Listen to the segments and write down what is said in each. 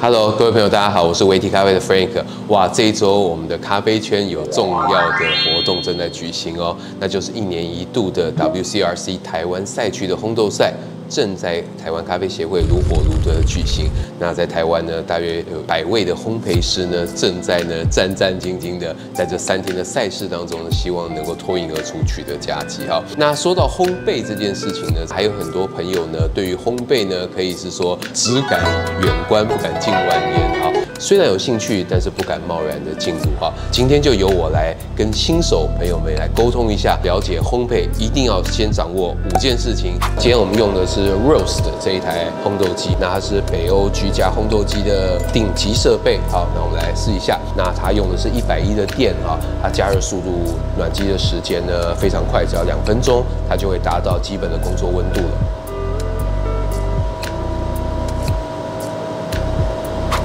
Hello，各位朋友，大家好，我是维提咖啡的 Frank。哇，这一周我们的咖啡圈有重要的活动正在举行哦，那就是一年一度的 WCRC 台湾赛区的烘豆赛。正在台湾咖啡协会如火如荼的举行。那在台湾呢，大约有百位的烘焙师呢，正在呢战战兢兢的在这三天的赛事当中呢，希望能够脱颖而出，取得佳绩哈。那说到烘焙这件事情呢，还有很多朋友呢，对于烘焙呢，可以是说只敢远观，不敢近万年哈。虽然有兴趣，但是不敢贸然的进入哈。今天就由我来跟新手朋友们来沟通一下，了解烘焙一定要先掌握五件事情。今天我们用的是是 Roast 这一台烘豆机，那它是北欧居家烘豆机的顶级设备。好，那我们来试一下。那它用的是一百一的电啊，它加热速度、暖机的时间呢非常快，只要两分钟，它就会达到基本的工作温度了。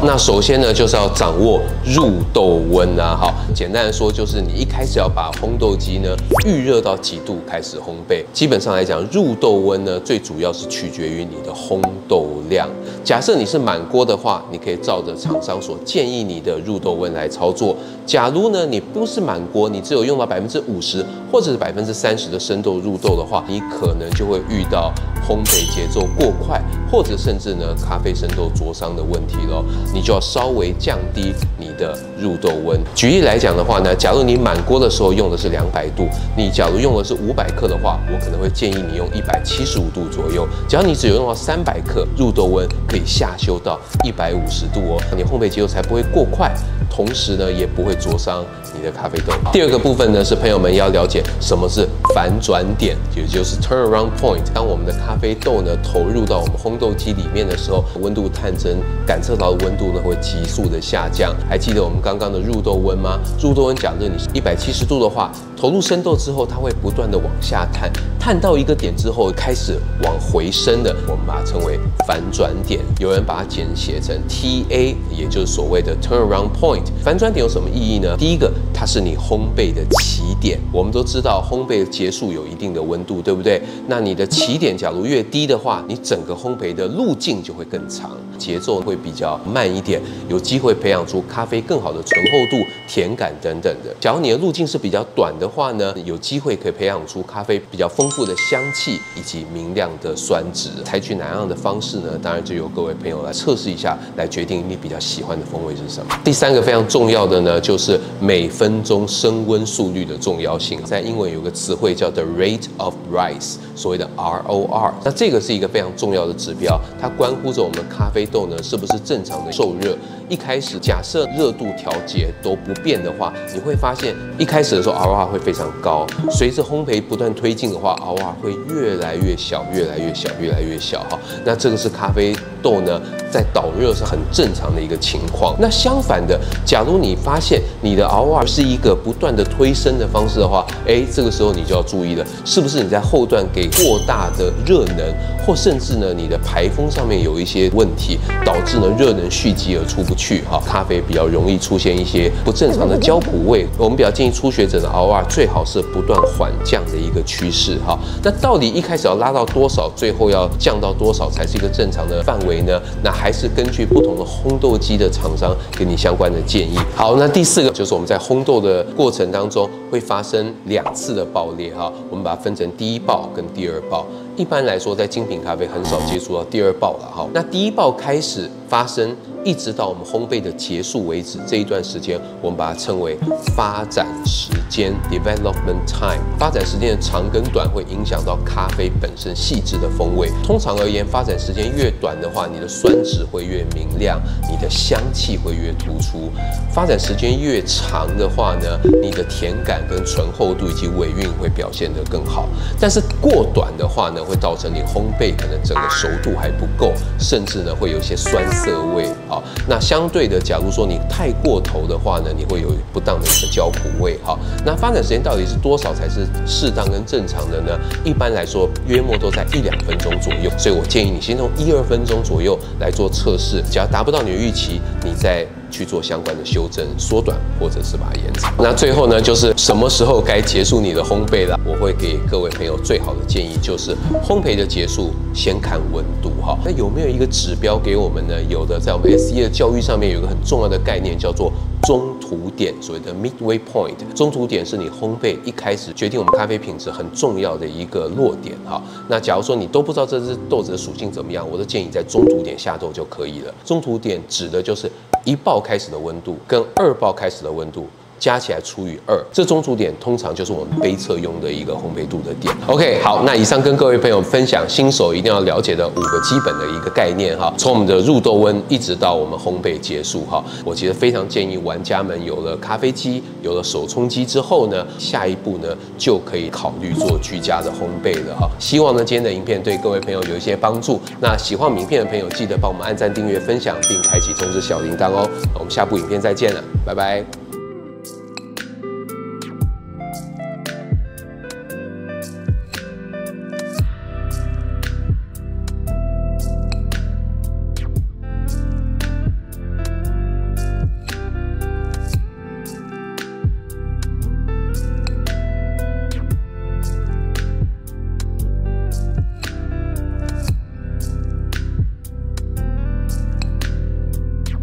那首先呢，就是要掌握入豆温啊，好，简单的说，就是你一开始要把烘豆机呢预热到几度开始烘焙。基本上来讲，入豆温呢，最主要是取决于你的烘豆量。假设你是满锅的话，你可以照着厂商所建议你的入豆温来操作。假如呢，你不是满锅，你只有用到百分之五十或者是百分之三十的生豆入豆的话，你可能就会遇到烘焙节奏过快，或者甚至呢咖啡生豆灼伤的问题喽。你就要稍微降低你的入豆温。举例来讲的话呢，假如你满锅的时候用的是两百度，你假如用的是五百克的话，我可能会建议你用一百七十五度左右。只要你只有用到三百克，入豆温可以下修到一百五十度哦，你烘焙节奏才不会过快，同时呢也不会灼伤你的咖啡豆。第二个部分呢是朋友们要了解什么是反转点，也就是 turnaround point。当我们的咖咖啡豆呢投入到我们烘豆机里面的时候，温度探针感测到的温度。呢会急速的下降，还记得我们刚刚的入豆温吗？入豆温假设你是一百七十度的话，投入生豆之后，它会不断的往下探，探到一个点之后开始往回升的，我们把它称为反转点。有人把它简写成 TA，也就是所谓的 turnaround point。反转点有什么意义呢？第一个，它是你烘焙的起点。我们都知道烘焙结束有一定的温度，对不对？那你的起点假如越低的话，你整个烘焙的路径就会更长，节奏会比较慢。一点有机会培养出咖啡更好的醇厚度、甜感等等的。假如你的路径是比较短的话呢，有机会可以培养出咖啡比较丰富的香气以及明亮的酸质。采取哪样的方式呢？当然就由各位朋友来测试一下，来决定你比较喜欢的风味是什么。第三个非常重要的呢，就是每分钟升温速率的重要性。在英文有个词汇叫 the rate of rise，所谓的 ROR。那这个是一个非常重要的指标，它关乎着我们咖啡豆呢是不是正常的。受热，一开始假设热度调节都不变的话，你会发现一开始的时候 ROR 会非常高，随着烘焙不断推进的话，ROR 会越来越小，越来越小，越来越小哈。那这个是咖啡豆呢在导热是很正常的一个情况。那相反的，假如你发现你的 ROR 是一个不断的推升的方式的话，哎，这个时候你就要注意了，是不是你在后段给过大的热能，或甚至呢你的排风上面有一些问题，导致呢热能蓄积而出去哈，咖啡比较容易出现一些不正常的焦苦味。我们比较建议初学者的 ROR 最好是不断缓降的一个趋势哈。那到底一开始要拉到多少，最后要降到多少才是一个正常的范围呢？那还是根据不同的烘豆机的厂商给你相关的建议。好，那第四个就是我们在烘豆的过程当中会发生两次的爆裂哈，我们把它分成第一爆跟第二爆。一般来说，在精品咖啡很少接触到第二爆了哈。那第一爆开始发生。一直到我们烘焙的结束为止，这一段时间我们把它称为发展时间 （development time）。发展时间的长跟短会影响到咖啡本身细致的风味。通常而言，发展时间越短的话，你的酸质会越明亮，你的香气会越突出；发展时间越长的话呢，你的甜感跟醇厚度以及尾韵会表现得更好。但是过短的话呢，会造成你烘焙可能整个熟度还不够，甚至呢会有一些酸涩味。好，那相对的，假如说你太过头的话呢，你会有不当的一个焦苦味。好，那发展时间到底是多少才是适当跟正常的呢？一般来说，约莫都在一两分钟左右。所以我建议你先从一二分钟左右来做测试，只要达不到你的预期，你再去做相关的修正、缩短或者是把它延长。那最后呢，就是什么时候该结束你的烘焙了？我会给各位朋友最好的建议就是，烘焙的结束先看温度。哈。那有没有一个指标给我们呢？有的，在我们 S E 的教育上面有一个很重要的概念，叫做中途点，所谓的 midway point。中途点是你烘焙一开始决定我们咖啡品质很重要的一个落点哈。那假如说你都不知道这支豆子的属性怎么样，我都建议在中途点下豆就可以了。中途点指的就是一爆开始的温度跟二爆开始的温度。加起来除以二，这中途点通常就是我们杯测用的一个烘焙度的点。OK，好，那以上跟各位朋友分享新手一定要了解的五个基本的一个概念哈，从我们的入豆温一直到我们烘焙结束哈，我其实非常建议玩家们有了咖啡机、有了手冲机之后呢，下一步呢就可以考虑做居家的烘焙了哈。希望呢今天的影片对各位朋友有一些帮助。那喜欢影片的朋友记得帮我们按赞、订阅、分享，并开启通知小铃铛哦。我们下部影片再见了，拜拜。